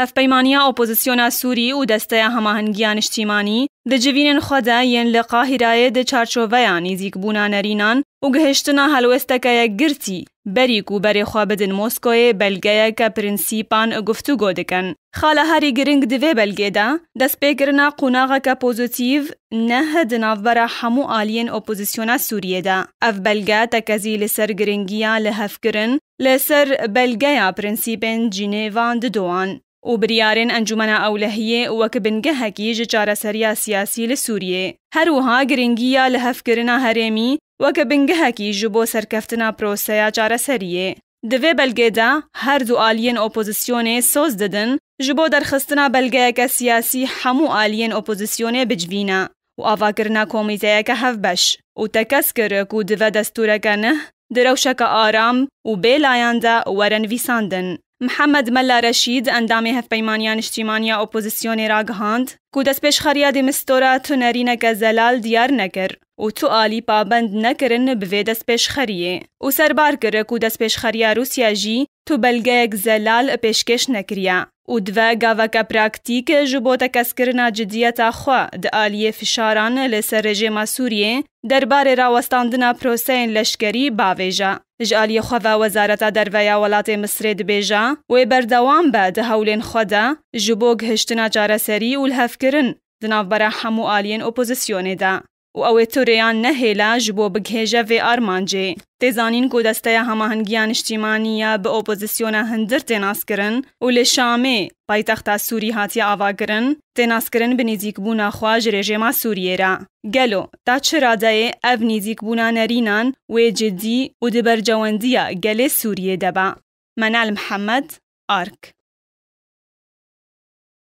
هەفپەیمانیا ئۆپۆزیسیۆنا سووری و دەستەیە هەماهنگگیان نیشتیمانی دەجیڤینن خۆدا یەن لە قاهیرایە دە چارچۆڤەیان نزیکبوونا نەرینان و گەهشتنا هەلوێستەکەیە گرتی بەریک و بەرێخوا بدن مۆسکۆیە بەلگەیە کە پرینسیپان گفتوگۆ دەکەن خاڵە هەری گرنگ divê belgێدا destpêkirina qûnaxeke pozîtîv nehe di navbera hemû aliyên opozîsyona Sûriyê ev belge tekezî li ser giringiya li hevkirin li ser belgeya و بریارن أنجمنا اولهیه و کبن گهکی جچاره سریا سیاسی لسوریه. هر وها گرنگیا لهفکرنا هرمی و کبن گهکی جبو سرکفتنا پروسیا چاره سریه. دوی بلگه دا هر دو آلین اپوزیسیون سوز ددن جبو درخستنا بلگه اک سیاسی حمو آلین اپوزیسیون بجوینا و آوا کرنا کومیزه اک هف بش و تکس کرک و دوی دستور کنه دروشک آرام و بیلاینده ورن ویساندن. محمد ملا رشید اندام هف پیمانیان اجتیمانیا اپوزیسیون را گهاند کو دست پیشخریا دی مستورا تو نرینک زلال دیار نکر و تو آلی پابند نکرن بوی دست پیشخریه و سربار کر کو دست پیشخریا روسیا جی تو بلگه زلال پیشکش نکریا و دوه گاوک پراکتیک جبوت کسکرنا جدیتا خوا د آلی فشاران لسر رژیم سوریه دەربارێ راوەستاندنە پرۆسەین لەشکری باوێژە. ژالی خۆڤە وەزارەتە دەرڤەیە وڵاتێ مسرێ دبێژە. وێ بەردەوام بە دە هەولێن خۆدا ji بۆ گهشتنا جارەسەری و هەفکردن دناوبەرە هەموو ئالیەن ئۆپۆزیسیۆنێدا. و او توریان نه هیلا جبو بگهیجه وی آرمانجه. تزانین کو دسته همه هنگیان اشتیمانی به اپوزیسیون هندر تیناس کرن و لشامه پایتخت سوری هاتی آوا کرن تیناس کرن به بونا خواج رژیما سوریه را. گلو تا چرا دایه او نیزیک بونا نرینان و جدی او دبر جواندیا گل سوریه دبا. منال محمد آرک